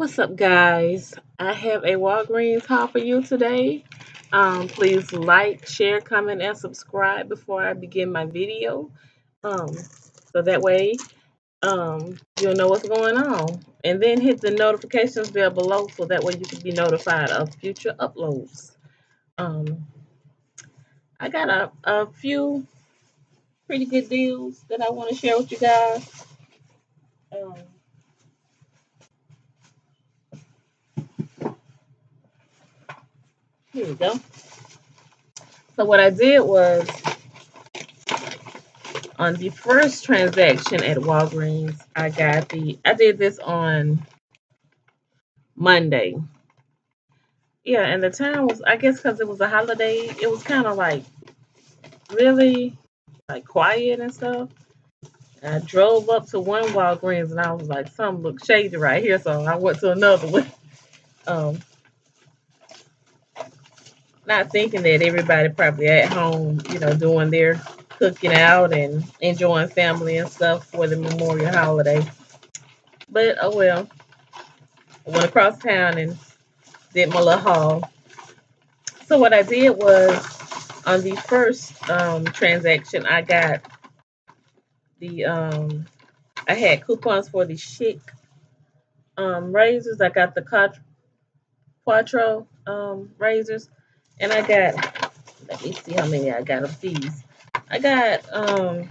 What's up, guys? I have a Walgreens haul for you today. Um, please like, share, comment, and subscribe before I begin my video. Um, so that way um, you'll know what's going on. And then hit the notifications bell below so that way you can be notified of future uploads. Um, I got a, a few pretty good deals that I want to share with you guys. Here we go. So what I did was on the first transaction at Walgreens, I got the, I did this on Monday. Yeah, and the time was, I guess because it was a holiday, it was kind of like really like quiet and stuff. And I drove up to one Walgreens and I was like, something looks shady right here. So I went to another one. Um, not thinking that everybody probably at home, you know, doing their cooking out and enjoying family and stuff for the Memorial holiday. But oh well. I went across town and did my little haul. So what I did was on the first um, transaction, I got the um, I had coupons for the Schick um, razors. I got the Quattro um, razors, and I got. Let me see how many I got of these. I got um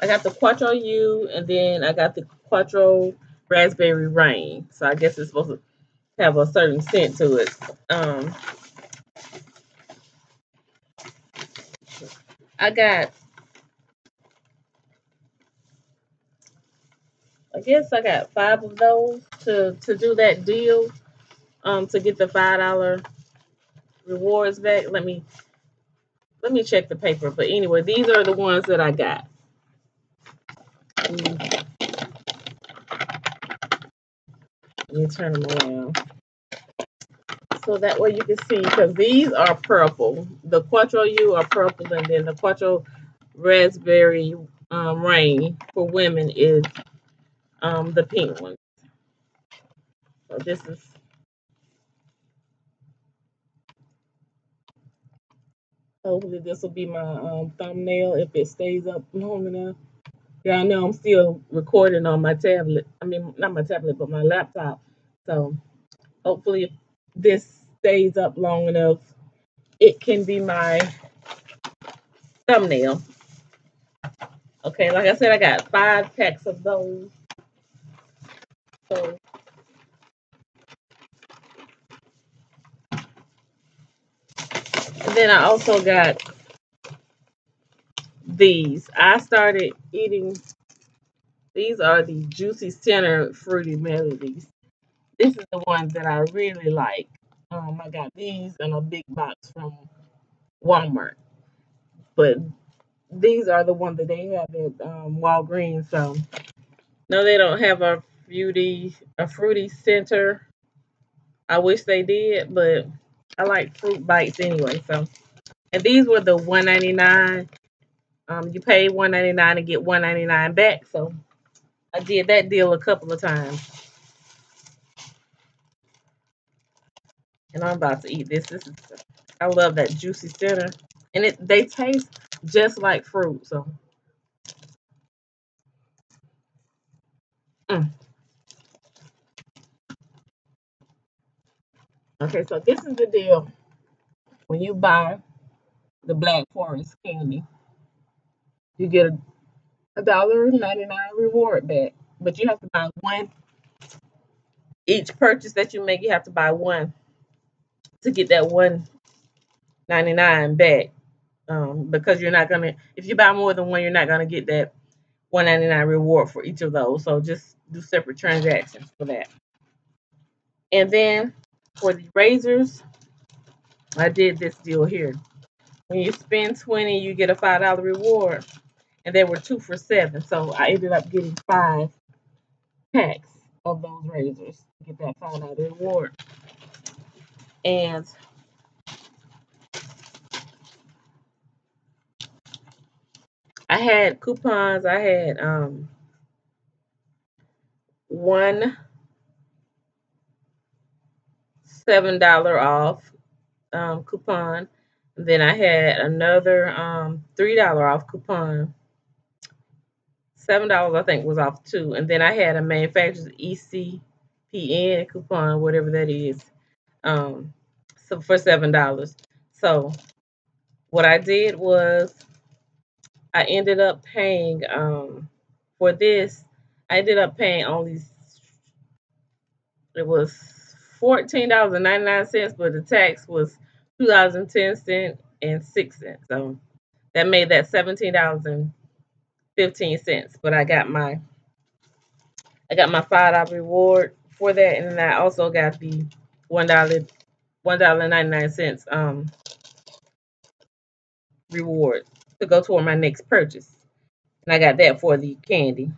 I got the Quattro U and then I got the Quattro Raspberry Rain. So I guess it's supposed to have a certain scent to it. Um I got I guess I got five of those to to do that deal um to get the five dollar rewards back. Let me let me check the paper. But anyway, these are the ones that I got. Let me turn them around. So that way you can see, because these are purple. The Quattro U are purple, and then the Quattro Raspberry um, Rain for women is um, the pink one. So this is Hopefully this will be my um, thumbnail if it stays up long enough. Yeah, I know I'm still recording on my tablet. I mean, not my tablet, but my laptop. So hopefully if this stays up long enough, it can be my thumbnail. Okay, like I said, I got five packs of those. So then I also got these. I started eating, these are the Juicy Center Fruity Melodies. This is the one that I really like. Um, I got these in a big box from Walmart. But these are the ones that they have at um, Walgreens. So, no, they don't have a fruity, a fruity center. I wish they did, but I like fruit bites anyway. So, and these were the 199. Um, you pay 199 and get 199 back. So, I did that deal a couple of times. And I'm about to eat this. This is I love that juicy center. And it they taste just like fruit. So mm. Okay, so this is the deal. When you buy the Black Forest candy, you get a dollar ninety nine reward back. But you have to buy one. Each purchase that you make, you have to buy one to get that one ninety nine back. Um, because you're not gonna if you buy more than one, you're not gonna get that one ninety nine reward for each of those. So just do separate transactions for that. And then for the razors, I did this deal here. When you spend 20, you get a $5 reward. And they were two for seven. So I ended up getting five packs of those razors to get that $5 reward. And I had coupons. I had um one seven dollar off um, coupon. Then I had another um, three dollar off coupon. Seven dollars I think was off too. And then I had a manufacturer's ECPN coupon, whatever that is, um, so for seven dollars. So what I did was I ended up paying um, for this. I ended up paying only it was fourteen dollars and ninety nine cents, but the tax was two dollars and ten cent and six cents. So that made that seventeen dollars and fifteen cents. But I got my I got my five dollar reward for that, and then I also got the one dollar one dollar ninety nine cents um reward to go toward my next purchase. And I got that for the candy.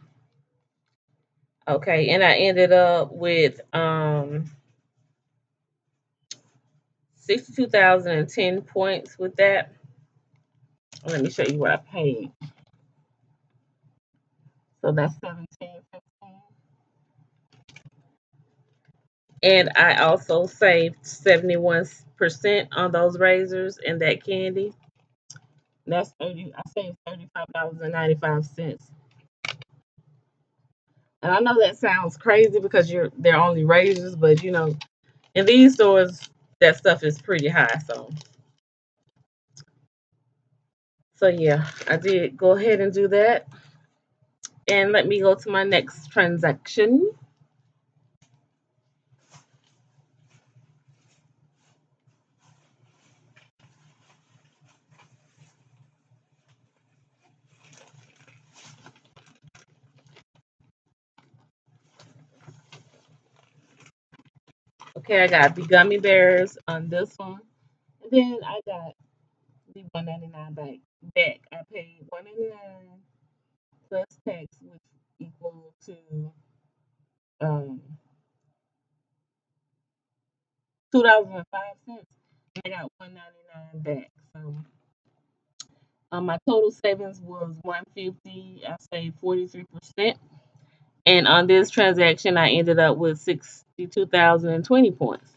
Okay, and I ended up with um 62,010 points with that. Let me show you what I paid. So that's 17, And I also saved 71% on those razors and that candy. That's 30, I saved $35.95. And I know that sounds crazy because you're they're only razors, but you know, in these stores that stuff is pretty high. So, so yeah, I did go ahead and do that. And let me go to my next transaction. Okay, I got the gummy bears on this one. And then I got the 199 back. Back. I paid 199 plus tax, which equal to um two dollars and five cents. I got 199 back. So um, my total savings was 150. I saved 43%. And on this transaction, I ended up with 62,020 points.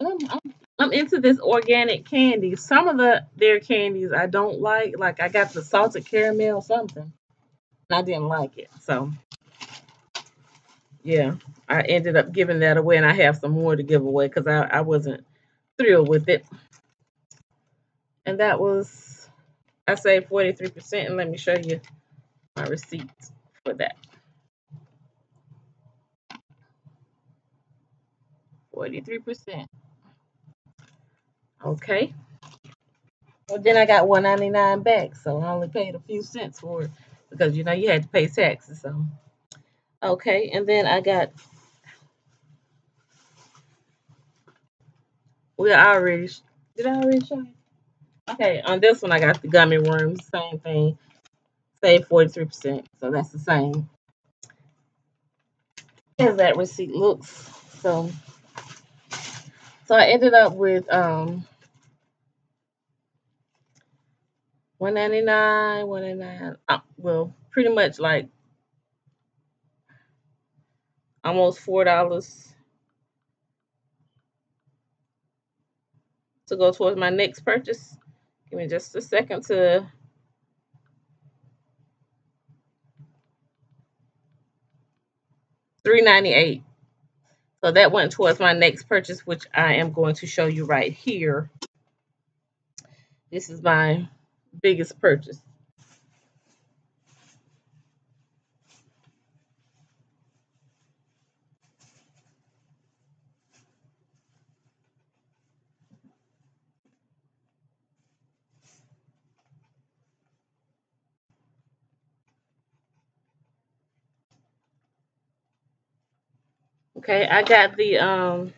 I'm, I'm, I'm into this organic candy. Some of the their candies I don't like. Like I got the salted caramel something. And I didn't like it. So yeah, I ended up giving that away and I have some more to give away because I, I wasn't thrilled with it. And that was I saved 43%, and let me show you my receipt for that. 43%. Okay. Well, then I got 199 back, so I only paid a few cents for it because, you know, you had to pay taxes. So, okay, and then I got, we already, did I already show you? Okay, on this one I got the gummy worms, same thing. Save 43%. So that's the same as that receipt looks. So so I ended up with um 199 199 uh, well pretty much like almost four dollars to go towards my next purchase Give me just a second to three ninety eight. So that went towards my next purchase, which I am going to show you right here. This is my biggest purchase. Okay, I got the um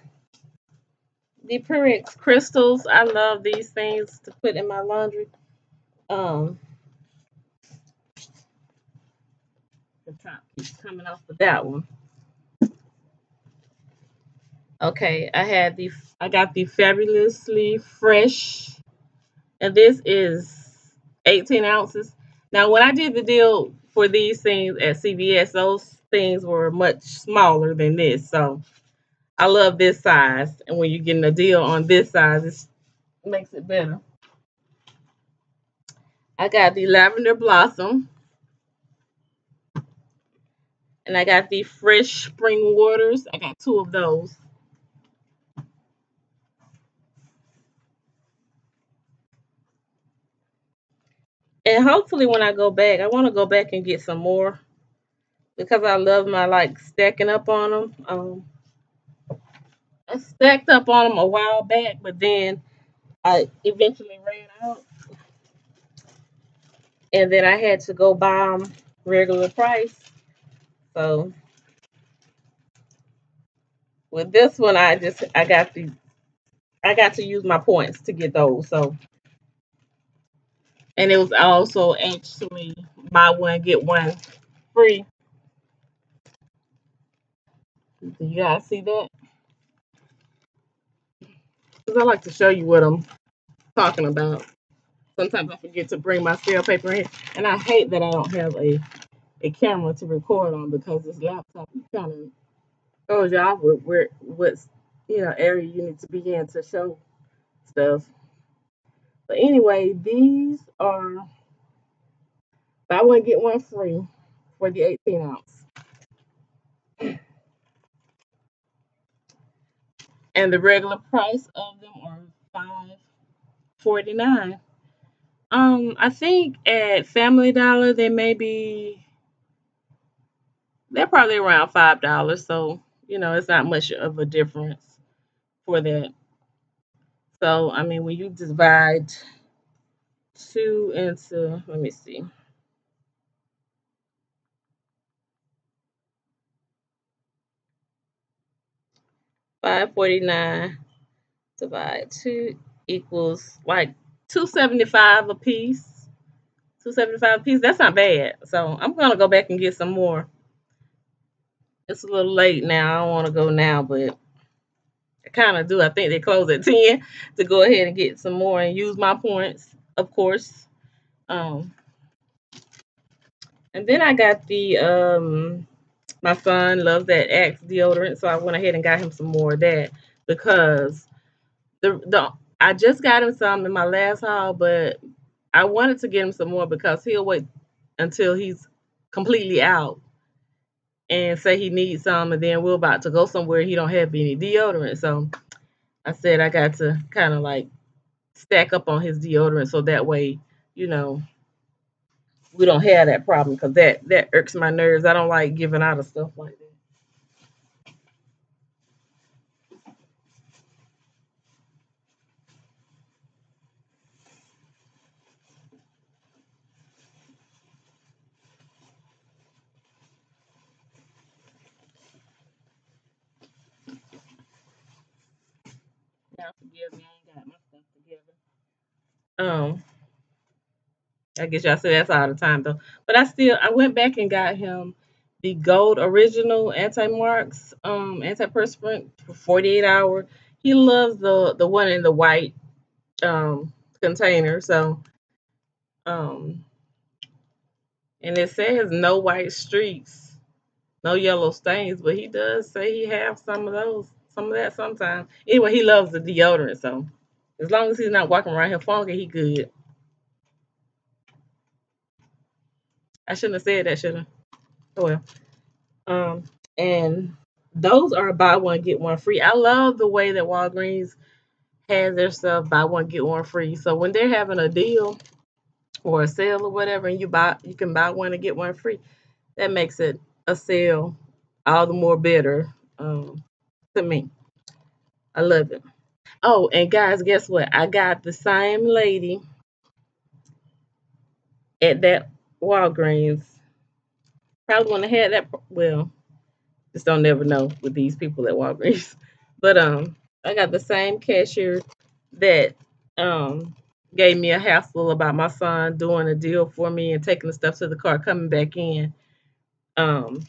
the Purex crystals. I love these things to put in my laundry. Um the top keeps coming off of that one. Okay, I had the I got the fabulously fresh and this is 18 ounces. Now when I did the deal for these things at CVS. Those things were much smaller than this. So I love this size. And when you're getting a deal on this size, it makes it better. I got the Lavender Blossom. And I got the Fresh Spring Waters. I got two of those. And hopefully when I go back, I want to go back and get some more because I love my like stacking up on them. Um, I stacked up on them a while back, but then I eventually ran out. And then I had to go buy them regular price. So with this one, I just I got to I got to use my points to get those. So and it was also actually buy one get one free. Do you guys see that? Because I like to show you what I'm talking about. Sometimes I forget to bring my sale paper in, and I hate that I don't have a a camera to record on because this laptop kind of shows y'all where, where what's you know area you need to be in to show stuff. But anyway, these are buy one get one free for the 18 ounce. And the regular price of them are five forty nine. Um, I think at Family Dollar they may be they're probably around five dollars, so you know it's not much of a difference for that. So, I mean, when you divide 2 into, let me see. Five forty nine divide two equals like two seventy five a piece. Two seventy five a piece. That's not bad. So I'm gonna go back and get some more. It's a little late now. I don't want to go now, but I kind of do. I think they close at 10 to go ahead and get some more and use my points, of course. Um, and then I got the, um, my son loves that Axe deodorant, so I went ahead and got him some more of that because the, the I just got him some in my last haul, but I wanted to get him some more because he'll wait until he's completely out and say he needs some, and then we're about to go somewhere. He don't have any deodorant, so I said I got to kind of like stack up on his deodorant so that way, you know, we don't have that problem because that that irks my nerves. I don't like giving out of stuff like that. Now forgive me, I ain't got my stuff together. Um, I guess y'all say that's all the time though. But I still I went back and got him the gold original anti-marks, um, antiperspirant for 48 hour. He loves the the one in the white um container. So um and it says no white streaks, no yellow stains, but he does say he have some of those some of that sometimes. Anyway, he loves the deodorant, so as long as he's not walking around here funky, he good. I shouldn't have said that, should I? Oh well. Um, and those are buy one get one free. I love the way that Walgreens has their stuff buy one get one free. So when they're having a deal or a sale or whatever, and you buy you can buy one and get one free, that makes it a sale all the more better. Um, to me. I love it. Oh, and guys, guess what? I got the same lady at that Walgreens. Probably to have had that. Well, just don't never know with these people at Walgreens. But um, I got the same cashier that um gave me a hassle about my son doing a deal for me and taking the stuff to the car, coming back in. Um,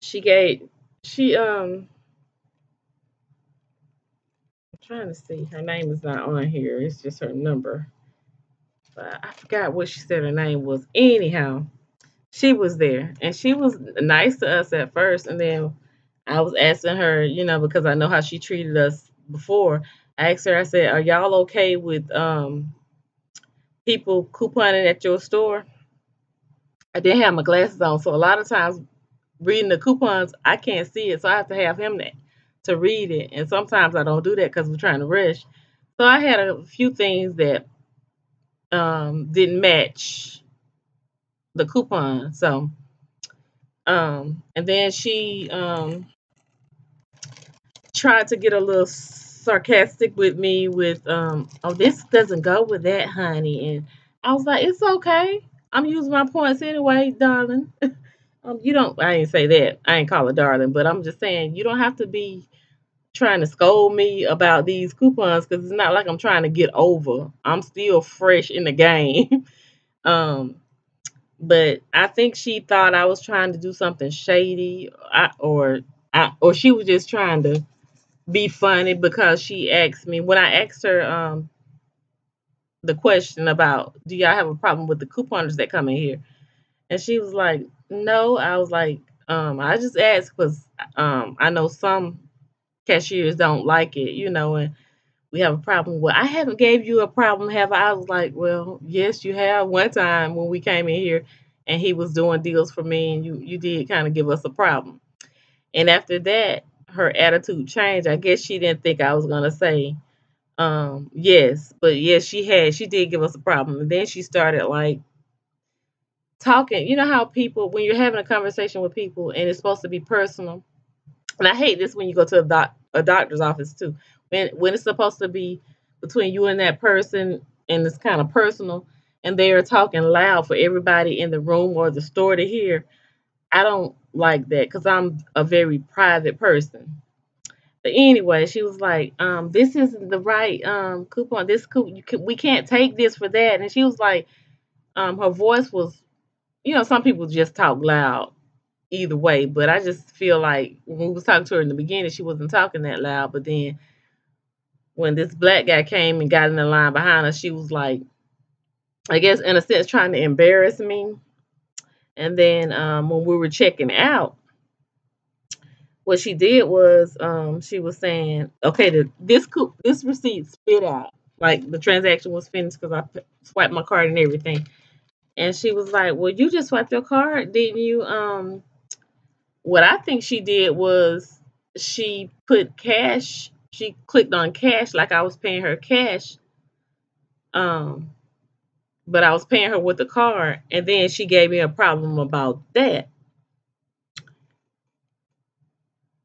she gave she um I'm trying to see her name is not on here. It's just her number. I forgot what she said her name was. Anyhow, she was there and she was nice to us at first. And then I was asking her, you know, because I know how she treated us before. I asked her, I said, Are y'all okay with um people couponing at your store? I didn't have my glasses on, so a lot of times reading the coupons, I can't see it, so I have to have him to, to read it. And sometimes I don't do that because we're trying to rush. So I had a few things that um, didn't match the coupon. So, um, and then she um, tried to get a little sarcastic with me with, um, oh, this doesn't go with that, honey. And I was like, it's okay. I'm using my points anyway, darling. um, you don't, I ain't say that. I ain't call her darling, but I'm just saying you don't have to be trying to scold me about these coupons because it's not like I'm trying to get over. I'm still fresh in the game. um, but I think she thought I was trying to do something shady, or I, or she was just trying to be funny because she asked me when I asked her um the question about do y'all have a problem with the couponers that come in here, and she was like, no. I was like, um, I just asked because um I know some cashiers don't like it, you know, and we have a problem. Well, I haven't gave you a problem, have I? I was like, well, yes, you have. One time when we came in here and he was doing deals for me, and you you did kind of give us a problem. And after that, her attitude changed. I guess she didn't think I was gonna say um yes, but yes, she had. She did give us a problem, and then she started like talking. You know how people when you're having a conversation with people and it's supposed to be personal and I hate this when you go to a, doc, a doctor's office too. When when it's supposed to be between you and that person and it's kind of personal and they are talking loud for everybody in the room or the store to hear. I don't like that because I'm a very private person. But anyway, she was like, um, this isn't the right um coupon. This coupon, can, we can't take this for that. And she was like, um, her voice was, you know, some people just talk loud either way. But I just feel like when we was talking to her in the beginning, she wasn't talking that loud. But then when this black guy came and got in the line behind her, she was like, I guess in a sense trying to embarrass me. And then um, when we were checking out, what she did was um, she was saying, okay, the, this this receipt spit out like the transaction was finished because I swiped my card and everything. And she was like, "Well, you just swiped your card, didn't you?" Um, what I think she did was she put cash, she clicked on cash like I was paying her cash. Um, but I was paying her with the card, and then she gave me a problem about that.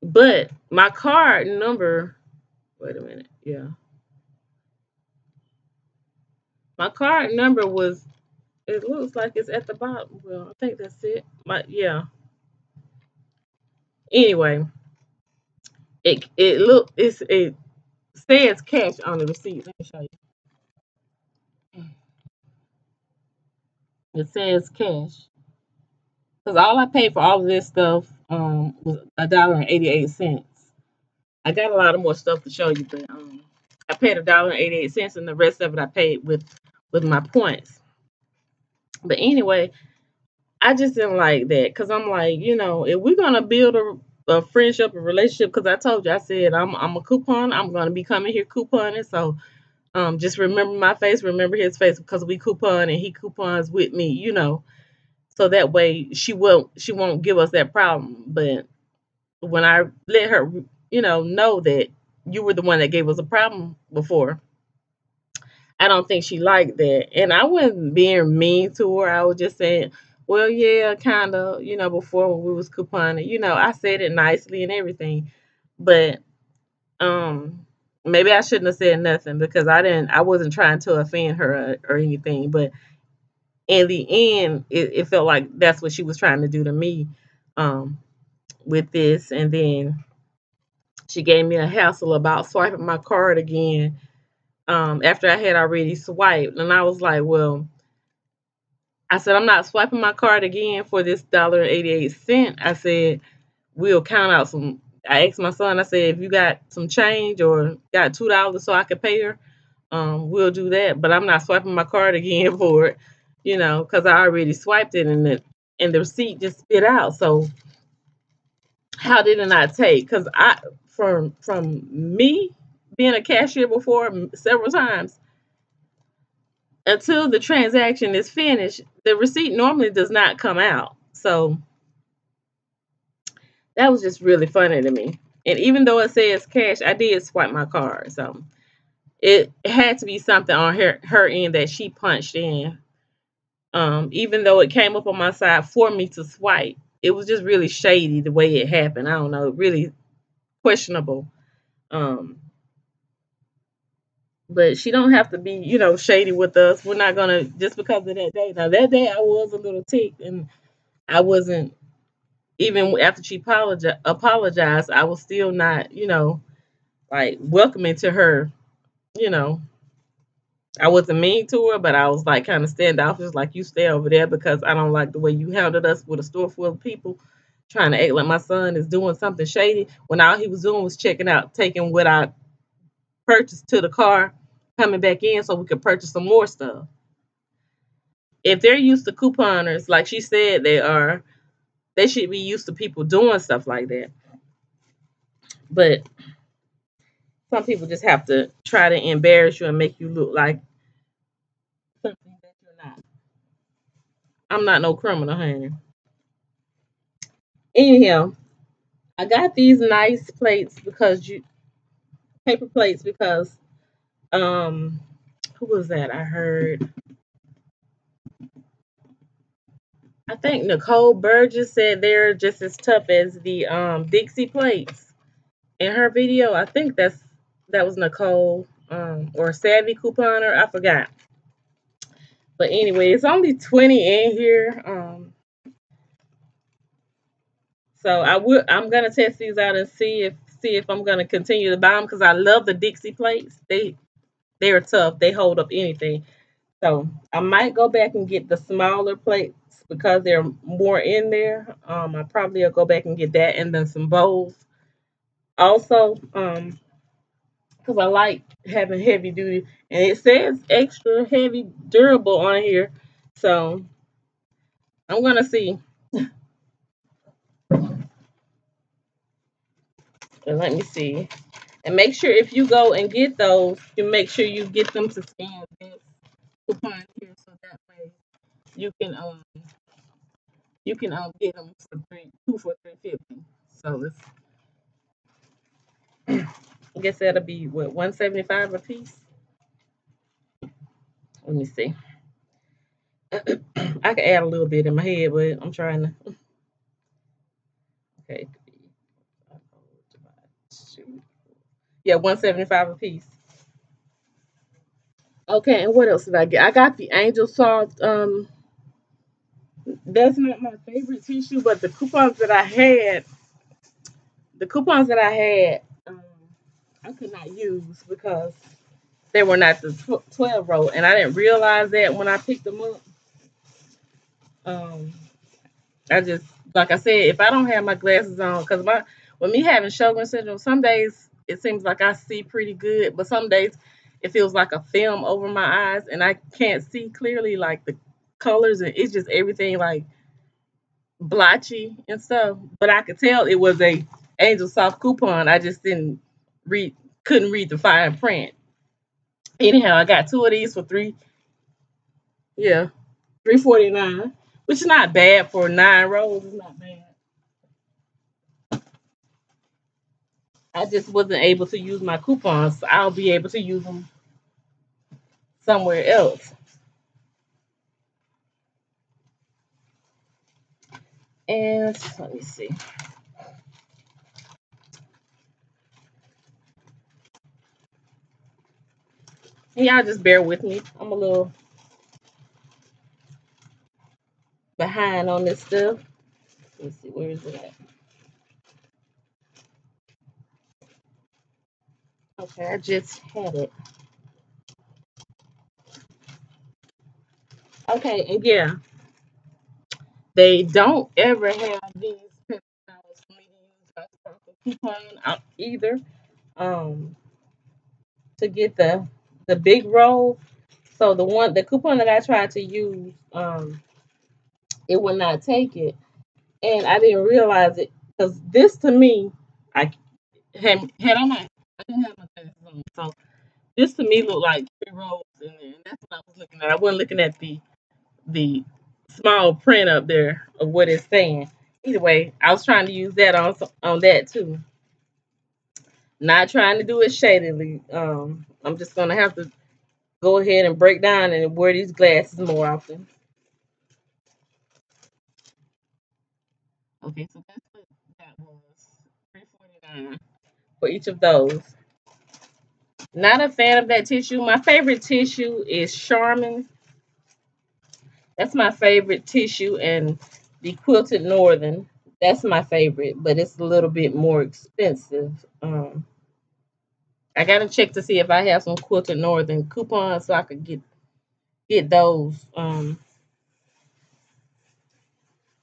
But my card number, wait a minute, yeah. My card number was, it looks like it's at the bottom. Well, I think that's it. My, yeah. Anyway, it it look it's it says cash on the receipt. Let me show you. It says cash. Because all I paid for all of this stuff um was a dollar and eighty eight cents. I got a lot of more stuff to show you, but um I paid a dollar and eighty eight cents and the rest of it I paid with with my points. But anyway, I just didn't like that because I'm like, you know, if we're gonna build a, a friendship, a relationship, because I told you, I said I'm I'm a coupon. I'm gonna be coming here couponing. So, um, just remember my face, remember his face, because we coupon and he coupons with me, you know. So that way she won't she won't give us that problem. But when I let her, you know, know that you were the one that gave us a problem before, I don't think she liked that. And I wasn't being mean to her. I was just saying, well, yeah, kind of, you know, before when we was couponing, you know, I said it nicely and everything, but um, maybe I shouldn't have said nothing because I didn't, I wasn't trying to offend her or, or anything, but in the end, it, it, felt like that's what she was trying to do to me, um, with this, and then she gave me a hassle about swiping my card again, um, after I had already swiped, and I was like, well I said, I'm not swiping my card again for this dollar and 88 cent. I said, we'll count out some. I asked my son, I said, if you got some change or got $2 so I could pay her, um, we'll do that. But I'm not swiping my card again for it, you know, because I already swiped it and the and the receipt just spit out. So how did it not take? Because I from from me being a cashier before several times until the transaction is finished, the receipt normally does not come out. So that was just really funny to me. And even though it says cash, I did swipe my card. So it had to be something on her her end that she punched in. Um, even though it came up on my side for me to swipe, it was just really shady the way it happened. I don't know, really questionable. Um, but she don't have to be, you know, shady with us. We're not gonna just because of that day. Now that day I was a little ticked and I wasn't even after she apologized apologized, I was still not, you know, like welcoming to her, you know. I wasn't mean to her, but I was like kind of standoffish, like you stay over there because I don't like the way you handled us with a store full of people trying to act like my son is doing something shady when all he was doing was checking out, taking what I purchased to the car, coming back in so we could purchase some more stuff. If they're used to couponers, like she said they are, they should be used to people doing stuff like that. But some people just have to try to embarrass you and make you look like something that you're not. I'm not no criminal, honey. Anyhow, I got these nice plates because you paper plates because um who was that? I heard I think Nicole Burgess said they're just as tough as the um Dixie plates in her video. I think that's that was Nicole um or Savvy Couponer, I forgot. But anyway, it's only 20 in here. Um so I would I'm gonna test these out and see if see if I'm gonna continue to buy them because I love the Dixie plates. They they're tough. They hold up anything. So I might go back and get the smaller plates because they're more in there. Um, I probably will go back and get that and then some bowls. Also, um, because I like having heavy duty, and it says extra heavy durable on here. So I'm gonna see. Let me see. And make sure if you go and get those, you make sure you get them to scan this coupon here so that way you can um you can um get them for three two for three fifty. So it's I guess that'll be what one seventy five a piece. Let me see. I can add a little bit in my head, but I'm trying to. Okay. Yeah, 175 a piece. Okay, and what else did I get? I got the Angel Soft. Um, that's not my favorite tissue, but the coupons that I had, the coupons that I had, um, I could not use because they were not the 12 roll, and I didn't realize that when I picked them up. Um, I just, like I said, if I don't have my glasses on, because my, with me having Sjogren syndrome, some days it seems like I see pretty good, but some days it feels like a film over my eyes and I can't see clearly like the colors and it's just everything like blotchy and stuff. But I could tell it was a Angel Soft coupon. I just didn't read couldn't read the fine print. Anyhow, I got two of these for three yeah, three forty nine, which is not bad for nine rolls. It's not bad. I just wasn't able to use my coupons. So I'll be able to use them somewhere else. And let me see. Y'all just bear with me. I'm a little behind on this stuff. Let's see, where is it at? Okay, I just had it. Okay, and yeah, they don't ever have these towels for me to use as coupon either. Um, to get the the big roll. So the one the coupon that I tried to use, um, it would not take it, and I didn't realize it because this to me, I had had on my I didn't have my glasses on, so this to me looked like three rows in there, and that's what I was looking at. I wasn't looking at the the small print up there of what it's saying. Either way, I was trying to use that on on that too. Not trying to do it shadily. Um, I'm just gonna have to go ahead and break down and wear these glasses more often. Okay, so that's what that was. Three forty nine for each of those. Not a fan of that tissue. My favorite tissue is Charmin. That's my favorite tissue, and the Quilted Northern. That's my favorite, but it's a little bit more expensive. Um, I gotta check to see if I have some Quilted Northern coupons so I could get get those. Um,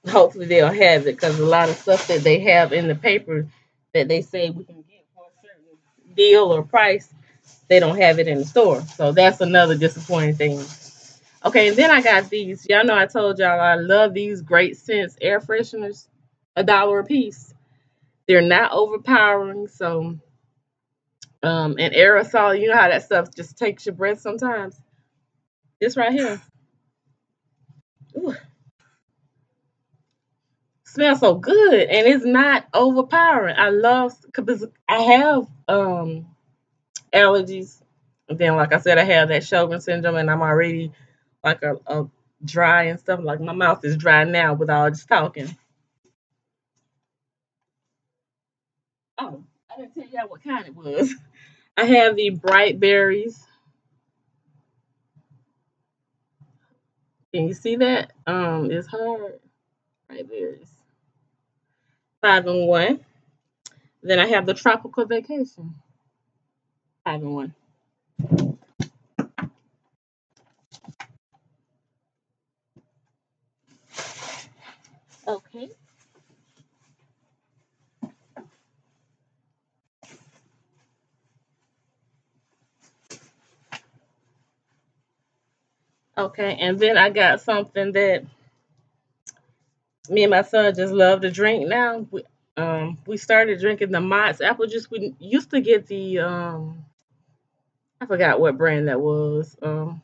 hopefully they'll have it because a lot of stuff that they have in the paper that they say we can get deal or price, they don't have it in the store. So that's another disappointing thing. Okay, and then I got these. Y'all know I told y'all I love these Great Scents air fresheners, a dollar a piece. They're not overpowering, so um, and aerosol, you know how that stuff just takes your breath sometimes. This right here. Smells so good and it's not overpowering. I love because I have um allergies. And then like I said, I have that Sjogren syndrome and I'm already like a, a dry and stuff. Like my mouth is dry now with all this talking. Oh, I didn't tell y'all what kind it was. I have the bright berries. Can you see that? Um, it's hard. Bright berries. Five and one. Then I have the tropical vacation. Five and one. Okay. Okay, and then I got something that me and my son just love to drink now. We, um, we started drinking the Mott's apple juice. We used to get the um, I forgot what brand that was. Um,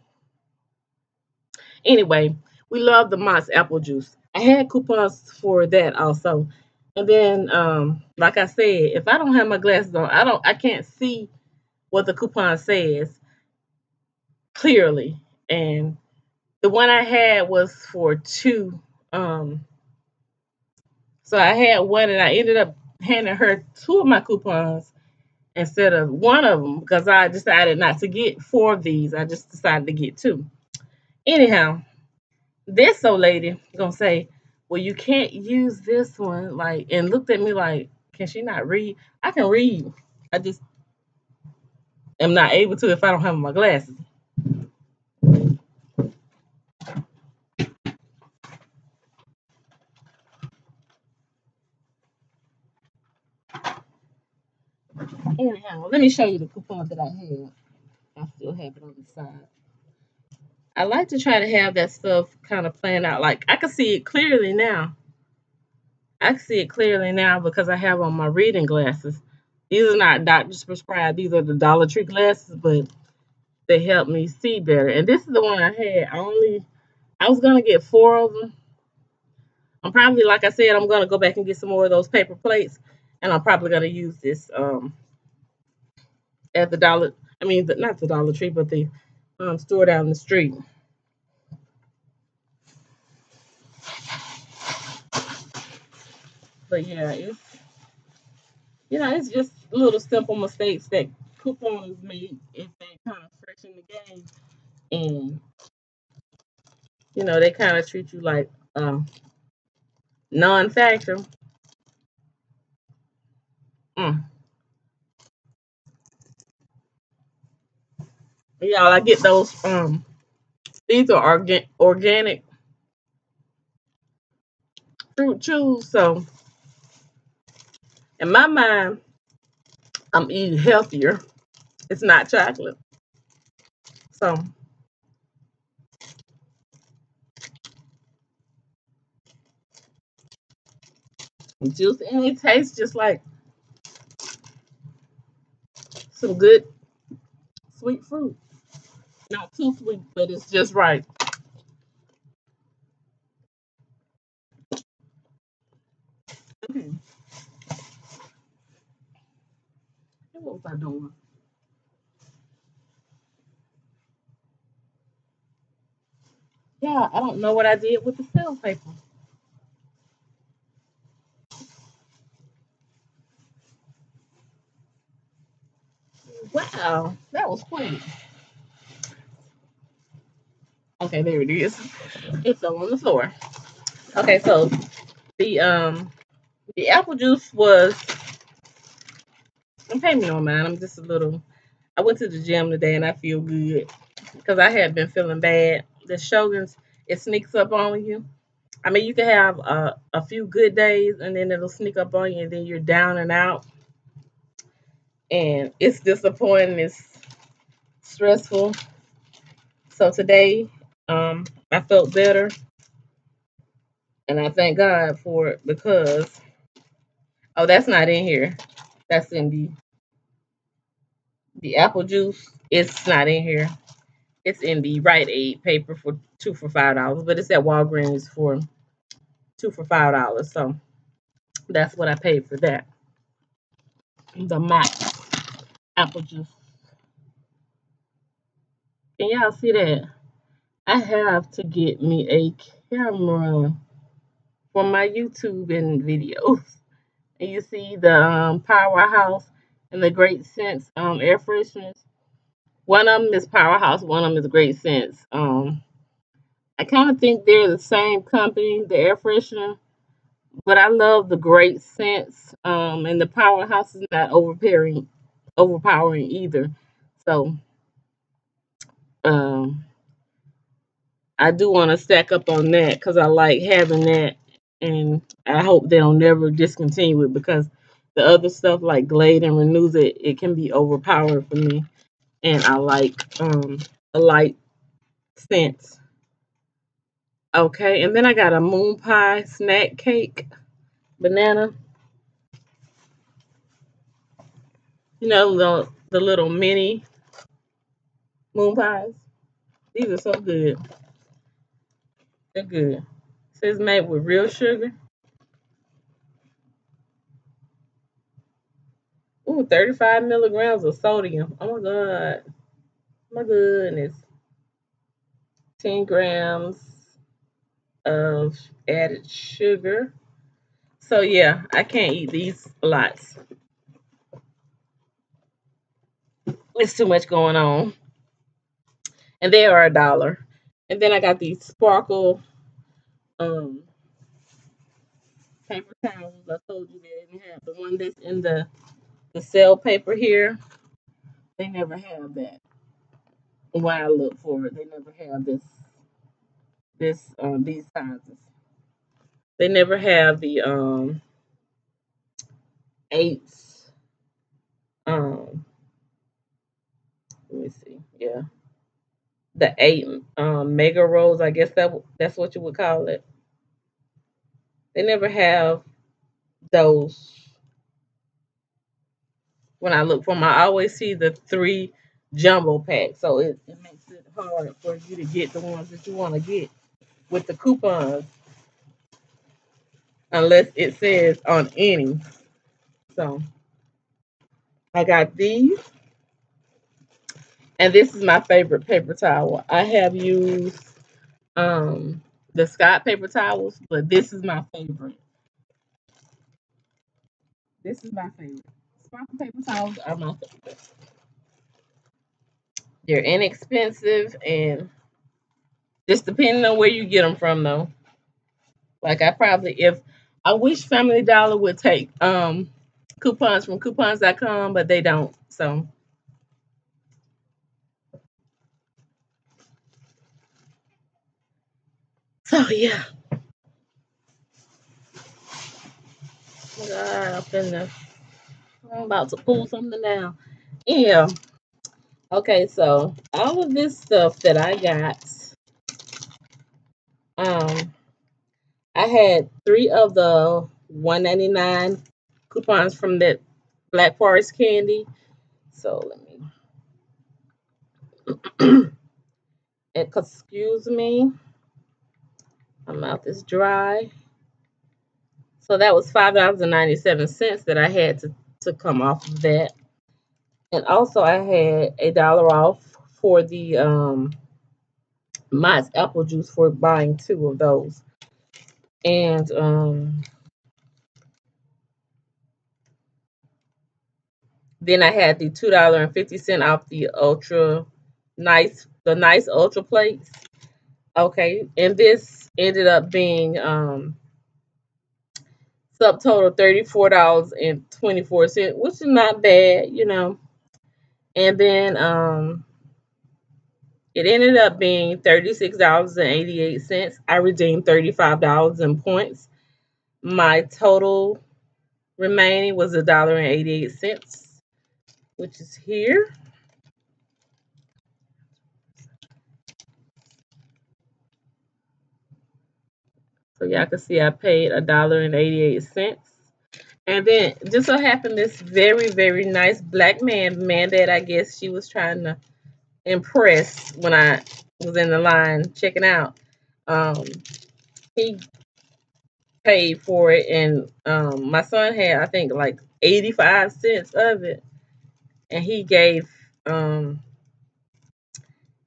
anyway, we love the Mott's apple juice. I had coupons for that also. And then, um, like I said, if I don't have my glasses on, I don't, I can't see what the coupon says clearly. And the one I had was for two. Um, so I had one, and I ended up handing her two of my coupons instead of one of them because I decided not to get four of these. I just decided to get two. Anyhow, this old lady gonna say, "Well, you can't use this one," like, and looked at me like, "Can she not read? I can read. I just am not able to if I don't have my glasses." Anyhow, let me show you the coupon that I have. I still have it on the side. I like to try to have that stuff kind of planned out. Like I can see it clearly now. I can see it clearly now because I have on my reading glasses. These are not doctor's prescribed. These are the Dollar Tree glasses, but they help me see better. And this is the one I had. I only, I was going to get four of them. I'm probably, like I said, I'm going to go back and get some more of those paper plates. And I'm probably going to use this um, at the Dollar, I mean, the, not the Dollar Tree, but the um, store down the street. But yeah, it's you know, it's just little simple mistakes that coupons make if they kind of fresh in the game, and you know they kind of treat you like um, non-factor. Mm. Yeah, I get those. Um, these are organ organic fruit chews. So, in my mind, I'm eating healthier. It's not chocolate. So juice and it tastes just like some good sweet fruit. Not too sweet, but it's just right. Okay. What was I doing? Yeah, I don't know what I did with the cell paper. Wow, that was quick. Okay, there it is. It fell on the floor. Okay, so the um the apple juice was don't pay me no mind. I'm just a little I went to the gym today and I feel good because I had been feeling bad. The Sjogren's it sneaks up on you. I mean, you can have a, a few good days and then it'll sneak up on you and then you're down and out. And it's disappointing. It's stressful. So today, um, I felt better. And I thank God for it because, oh, that's not in here. That's in the, the apple juice. It's not in here. It's in the Rite Aid paper for two for five dollars, but it's at Walgreens for two for five dollars. So that's what I paid for that. The max apple juice. Can y'all see that? I have to get me a camera for my YouTube and videos. And you see the um, Powerhouse and the Great Scents um, air fresheners. One of them is Powerhouse, one of them is Great Scents. Um, I kind of think they're the same company, the air freshener, but I love the Great Scents Um, and the Powerhouse is not overpowering, overpowering either. So, um, I do want to stack up on that because I like having that, and I hope they'll never discontinue it because the other stuff like Glade and Renuzit, it can be overpowered for me, and I like um a light scent. Okay, and then I got a moon pie snack cake, banana. You know the the little mini moon pies. These are so good. They're good. It says made with real sugar. Ooh, 35 milligrams of sodium. Oh my god. Oh my goodness. 10 grams of added sugar. So yeah, I can't eat these lots. It's too much going on. And they are a dollar. And then I got these sparkle um paper towels. I told you they didn't have the one that's in the the cell paper here. They never have that. When I look for it, they never have this this um these sizes. They never have the um eights. Um let me see. Yeah the eight um, mega rolls. I guess that that's what you would call it. They never have those. When I look for them, I always see the three jumbo packs, so it, it makes it hard for you to get the ones that you want to get with the coupons, unless it says on any. So I got these. And this is my favorite paper towel. I have used um, the Scott paper towels, but this is my favorite. This is my favorite. Sparkle paper towels are my favorite. They're inexpensive and just depending on where you get them from, though. Like I probably, if I wish Family Dollar would take um coupons from coupons.com, but they don't. So So yeah. God, finna, I'm about to pull something now. Yeah. Okay, so all of this stuff that I got, um, I had three of the 199 coupons from that Black Forest candy. So let me, excuse me, my mouth is dry. So that was $5.97 that I had to, to come off of that. And also I had a dollar off for the um, Mott's apple juice for buying two of those. And um, then I had the $2.50 off the ultra nice, the nice ultra plates. Okay, and this ended up being um, subtotal $34.24, which is not bad, you know. And then um, it ended up being $36.88. I redeemed $35 in points. My total remaining was $1.88, which is here. So y'all can see I paid $1.88. And then just so happened this very, very nice black man, man that I guess she was trying to impress when I was in the line checking out. Um, he paid for it and um, my son had I think like 85 cents of it and he gave um,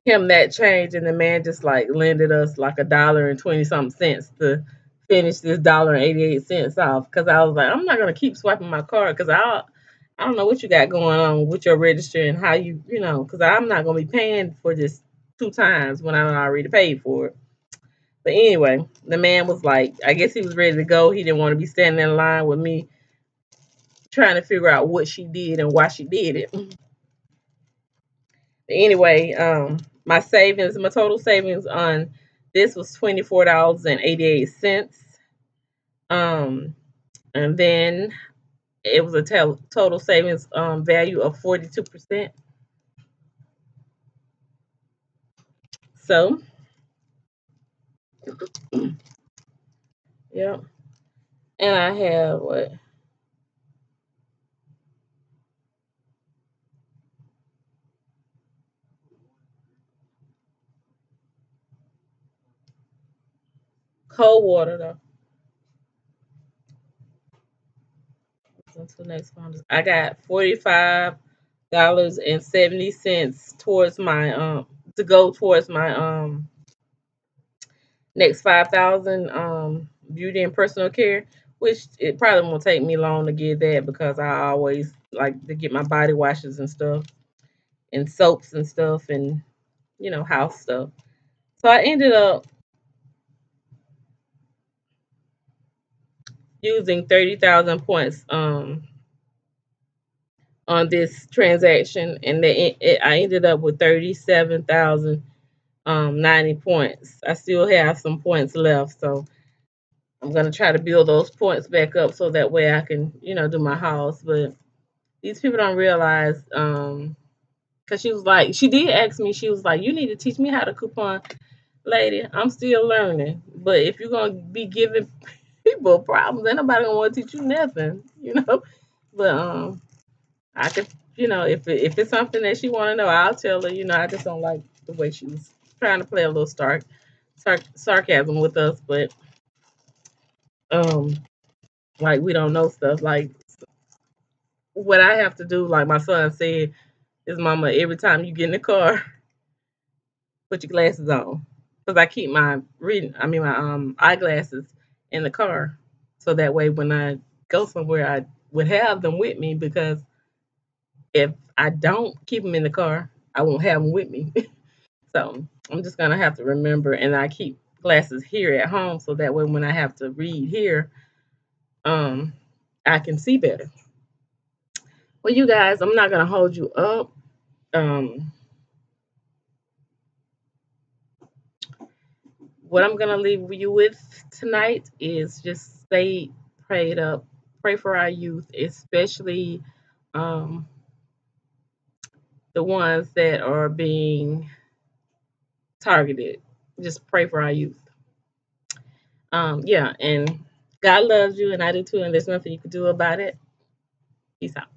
him that change and the man just like lended us like a dollar and 20 something cents to finish this dollar and 88 cents off because I was like, I'm not gonna keep swiping my card because I I don't know what you got going on with your register and how you you know because I'm not gonna be paying for this two times when I already paid for it. But anyway, the man was like, I guess he was ready to go. He didn't want to be standing in line with me trying to figure out what she did and why she did it. But anyway, um, my savings, my total savings on this was $24.88. Um, and then it was a total savings um, value of 42%. So, yep. And I have what? Cold water though. What's the next one? I got forty-five dollars and seventy cents towards my um to go towards my um next five thousand um beauty and personal care, which it probably won't take me long to get that because I always like to get my body washes and stuff and soaps and stuff and you know house stuff. So I ended up using 30,000 points um, on this transaction, and it, it, I ended up with 37,090 um, points. I still have some points left, so I'm going to try to build those points back up so that way I can, you know, do my house. But these people don't realize, um, because she was like, she did ask me, she was like, you need to teach me how to coupon. Lady, I'm still learning. But if you're going to be giving people problems. Ain't nobody gonna want to teach you nothing, you know. But um, I could, you know, if it, if it's something that she want to know, I'll tell her. You know, I just don't like the way she was trying to play a little stark, sar- sarcasm with us, but um, like we don't know stuff. Like what I have to do, like my son said, is mama every time you get in the car, put your glasses on, because I keep my reading. I mean my um eyeglasses in the car. So that way, when I go somewhere, I would have them with me because if I don't keep them in the car, I won't have them with me. so I'm just going to have to remember. And I keep glasses here at home so that way, when I have to read here, um, I can see better. Well, you guys, I'm not going to hold you up. Um, what I'm going to leave you with tonight is just stay prayed up, pray for our youth, especially um, the ones that are being targeted. Just pray for our youth. Um, yeah, and God loves you, and I do too, and there's nothing you can do about it. Peace out.